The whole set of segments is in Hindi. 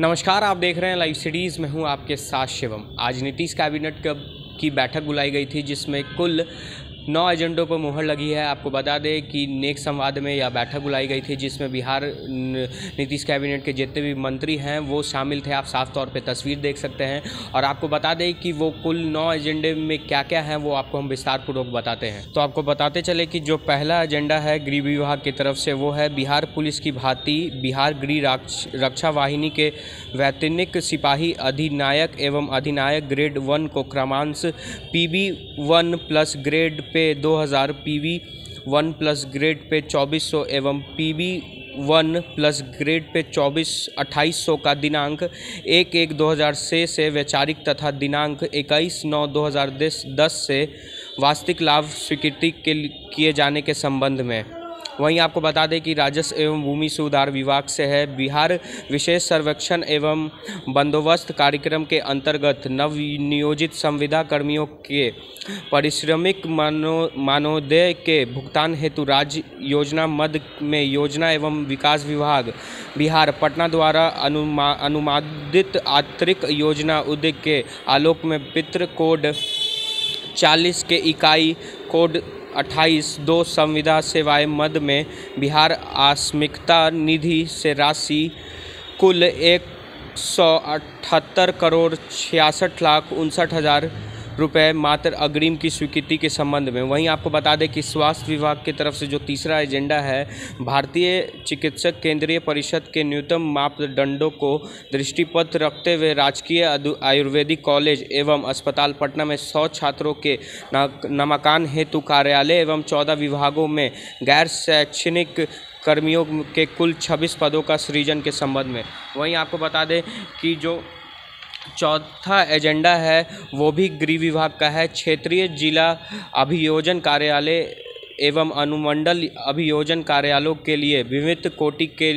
नमस्कार, आप देख रहे हैं लाइव सीरीज़ में हूँ आपके साथ शिवम। आज नीतीश कैबिनेट कब की बैठक बुलाई गई थी, जिसमें कुल नौ एजेंडों पर मुहर लगी है। आपको बता दें कि नेक संवाद में यह बैठक बुलाई गई थी, जिसमें बिहार नीतीश कैबिनेट के जितने भी मंत्री हैं, वो शामिल थे। आप साफ़ तौर पे तस्वीर देख सकते हैं। और आपको बता दें कि वो कुल नौ एजेंडे में क्या क्या है, वो आपको हम विस्तार पूर्वक बताते हैं। तो आपको बताते चले कि जो पहला एजेंडा है गृह विभाग की तरफ़ से, वो है बिहार पुलिस की भांति बिहार गृह रक्षा वाहिनी के वैतनिक सिपाही अधिनायक एवं अधिनायक ग्रेड वन को क्रमांश P one plus grade pay 2000 PV one plus grade pay 2400 एवं P V one plus grade pay चौबीस अट्ठाईस सौ का दिनांक एक एक दो हज़ार से से वैचारिक तथा दिनांक इक्कीस नौ दो हज़ार दस से वास्तविक लाभ स्वीकृति के किए जाने के संबंध में। वहीं आपको बता दें कि राजस्व एवं भूमि सुधार विभाग से है। बिहार विशेष सर्वेक्षण एवं बंदोबस्त कार्यक्रम के अंतर्गत नव नियोजित संविदा कर्मियों के पारिश्रमिक मानो, मानोदय के भुगतान हेतु राज्य योजना, मद में योजना एवं विकास विभाग, बिहार, पटना द्वारा अनुमा, अनुमादित आंतरिक योजना उद्योग के आलोक में पित्र कोड चालीस के इकाई कोड अट्ठाईस दो संविदा सेवाएँ मद में बिहार आस्मिकता निधि से राशि कुल एक सौ अठहत्तर करोड़ छियासठ लाख उनसठ हज़ार रुपए मात्र अग्रिम की स्वीकृति के संबंध में। वहीं आपको बता दें कि स्वास्थ्य विभाग की तरफ़ से जो तीसरा एजेंडा है, भारतीय चिकित्सक केंद्रीय परिषद के न्यूनतम मापदंडों को दृष्टिपथ रखते हुए राजकीय आयुर्वेदिक कॉलेज एवं अस्पताल पटना में सौ छात्रों के नामांकन हेतु कार्यालय एवं चौदह विभागों में गैर शैक्षणिक कर्मियों के कुल 26 पदों का सृजन के संबंध में। वहीं आपको बता दें कि जो चौथा एजेंडा है, वो भी गृह विभाग का है। क्षेत्रीय जिला अभियोजन कार्यालय एवं अनुमंडल अभियोजन कार्यालयों के लिए विविध कोटि के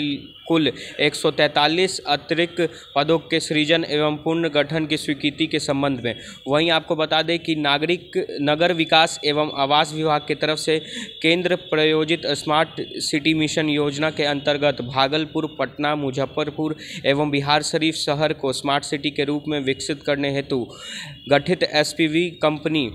कुल 143 अतिरिक्त पदों के सृजन एवं पूर्ण गठन की स्वीकृति के संबंध में। वहीं आपको बता दें कि नागरिक, नगर विकास एवं आवास विभाग की तरफ़ से केंद्र प्रायोजित स्मार्ट सिटी मिशन योजना के अंतर्गत भागलपुर, पटना, मुजफ्फरपुर एवं बिहार शरीफ शहर को स्मार्ट सिटी के रूप में विकसित करने हेतु गठित एसपीवी कंपनी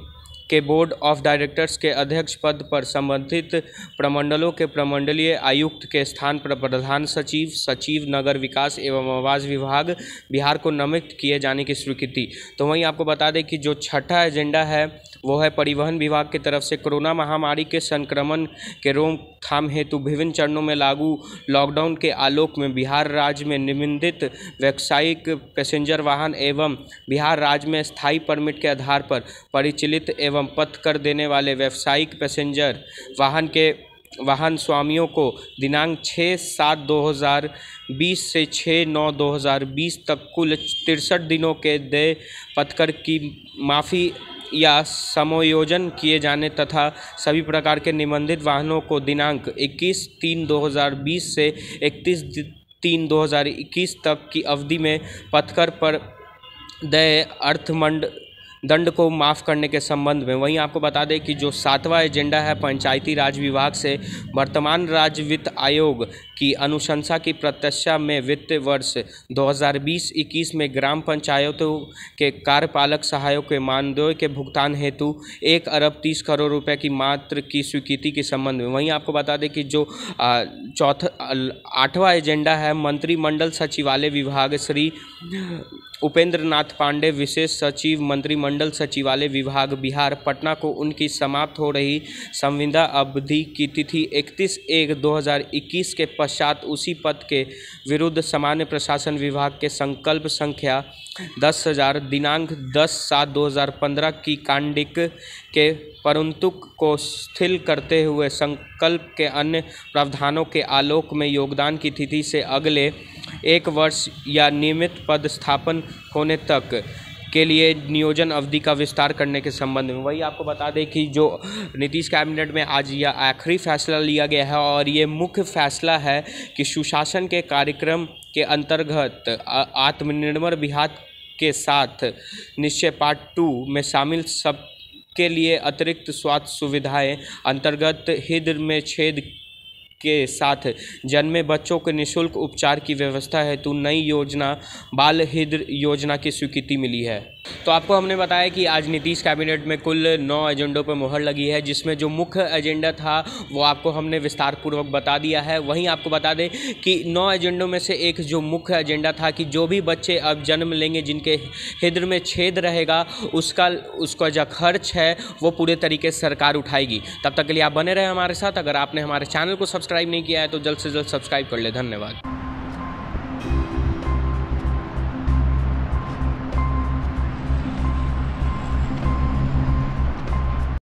के बोर्ड ऑफ़ डायरेक्टर्स के अध्यक्ष पद पर संबंधित प्रमंडलों के प्रमंडलीय आयुक्त के स्थान पर प्रधान सचिव सचिव, नगर विकास एवं आवास विभाग बिहार को नमित किए जाने की स्वीकृति। तो वहीं आपको बता दें कि जो छठा एजेंडा है वो है परिवहन विभाग की तरफ़ से कोरोना महामारी के संक्रमण के रोकथाम हेतु विभिन्न चरणों में लागू लॉकडाउन के आलोक में बिहार राज्य में निबंधित व्यावसायिक पैसेंजर वाहन एवं बिहार राज्य में स्थायी परमिट के आधार पर परिचालित एवं पथ कर देने वाले व्यावसायिक पैसेंजर वाहन के वाहन स्वामियों को दिनांक छः सात दो हज़ार बीस से छः नौ दो हज़ार बीस तक कुल तिरसठ दिनों के देय पथकर की माफ़ी या समायोजन किए जाने तथा सभी प्रकार के निबंधित वाहनों को दिनांक 21 तीन 2020 से 31 तीन 2021 तक की अवधि में पथकर पर दय अर्थमंड दंड को माफ़ करने के संबंध में। वहीं आपको बता दें कि जो सातवां एजेंडा है पंचायती राज विभाग से, वर्तमान राज्य वित्त आयोग की अनुशंसा की प्रत्याशा में वित्त वर्ष 2020-21 में ग्राम पंचायतों के कार्यपालक सहायक के मानदेय के भुगतान हेतु एक अरब तीस करोड़ रुपए की मात्र की स्वीकृति के संबंध में। वहीं आपको बता दें कि जो चौथा आठवां एजेंडा है, मंत्रिमंडल सचिवालय विभाग श्री उपेंद्र नाथ पांडे, विशेष सचिव मंत्रिमंडल सचिवालय विभाग बिहार, पटना को उनकी समाप्त हो रही संविदा अवधि की तिथि 31 एक 2021 के पश्चात उसी पद के विरुद्ध सामान्य प्रशासन विभाग के संकल्प संख्या दस हज़ार दिनांक दस सात दो हज़ार पंद्रह की कांडिक के परंतुक को स्थिल करते हुए संकल्प के अन्य प्रावधानों के आलोक में योगदान की तिथि से अगले एक वर्ष या नियमित पद स्थापन होने तक के लिए नियोजन अवधि का विस्तार करने के संबंध में। वही आपको बता दें कि जो नीतीश कैबिनेट में आज यह आखिरी फैसला लिया गया है और ये मुख्य फैसला है कि सुशासन के कार्यक्रम के अंतर्गत आत्मनिर्भर बिहार के साथ निश्चय पार्ट टू में शामिल सब के लिए अतिरिक्त स्वास्थ्य सुविधाएँ अंतर्गत हृदय में छेद के साथ। जन्मे बच्चों के निःशुल्क उपचार की व्यवस्था हेतु नई योजना, बाल हृदय योजना की स्वीकृति मिली है। तो आपको हमने बताया कि आज नीतीश कैबिनेट में कुल नौ एजेंडों पर मुहर लगी है, जिसमें जो मुख्य एजेंडा था, वो आपको हमने विस्तार पूर्वक बता दिया है। वहीं आपको बता दें कि नौ एजेंडों में से एक जो मुख्य एजेंडा था कि जो भी बच्चे अब जन्म लेंगे, जिनके हृदय में छेद रहेगा, उसका उसका जो खर्च है, वो पूरे तरीके से सरकार उठाएगी। तब तक के लिए आप बने रहे हमारे साथ। अगर आपने हमारे चैनल को सब्सक्राइब नहीं किया है तो जल्द से जल्द सब्सक्राइब कर ले। धन्यवाद।